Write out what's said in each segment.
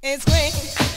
It's great.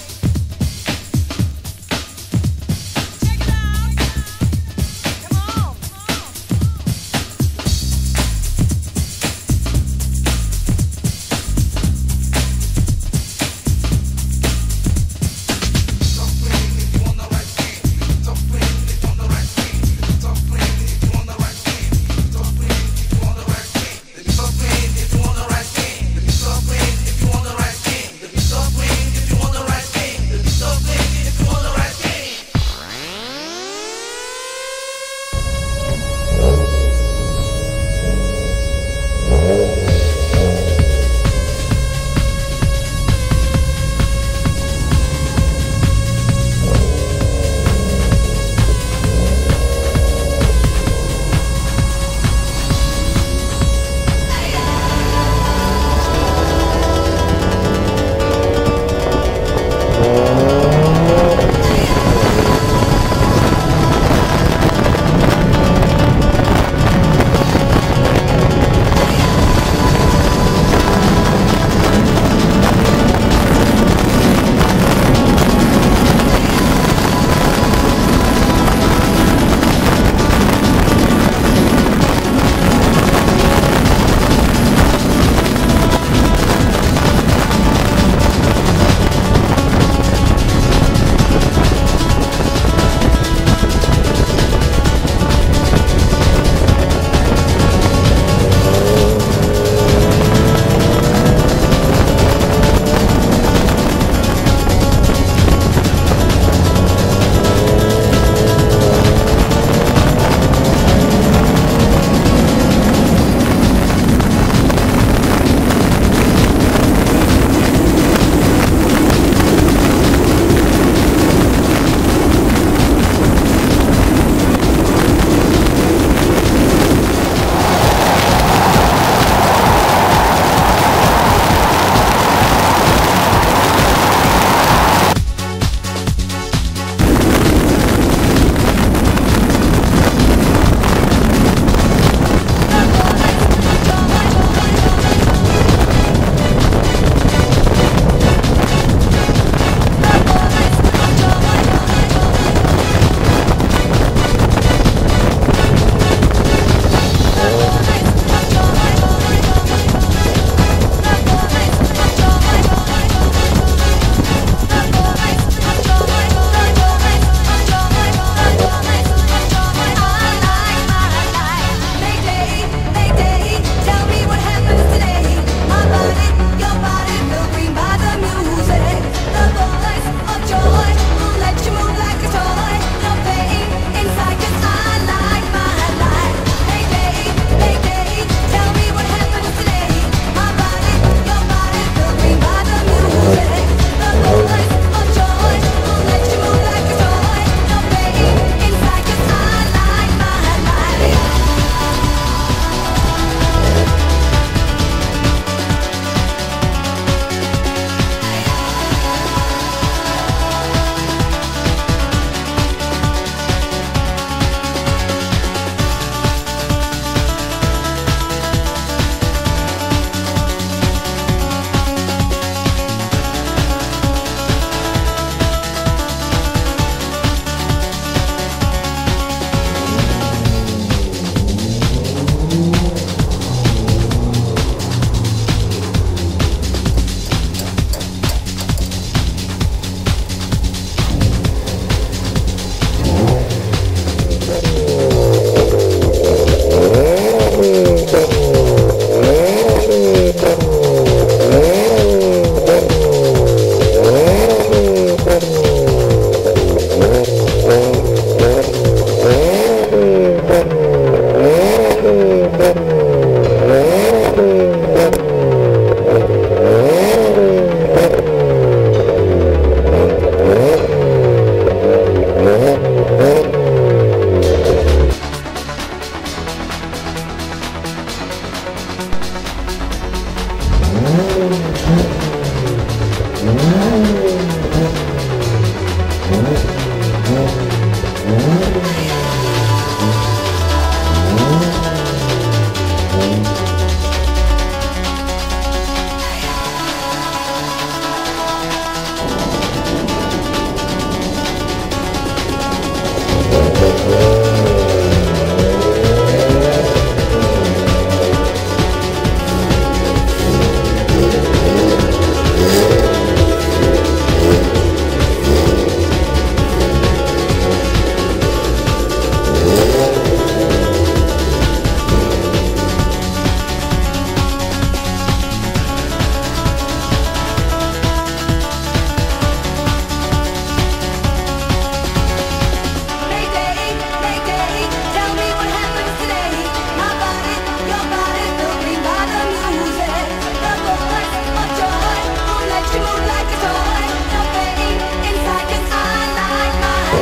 Música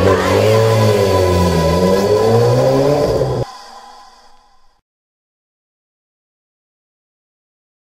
Thank you.